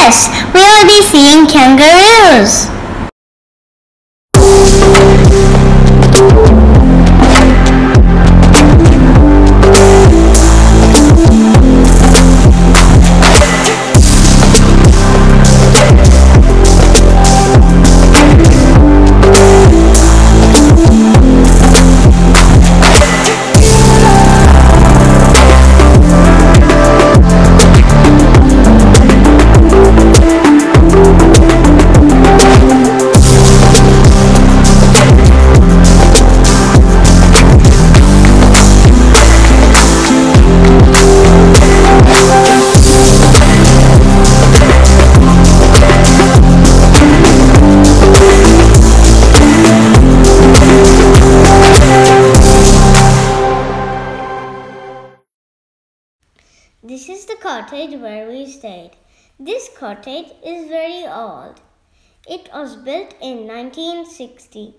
Yes, we will be seeing kangaroos. Cottage where we stayed. This cottage is very old. It was built in 1960.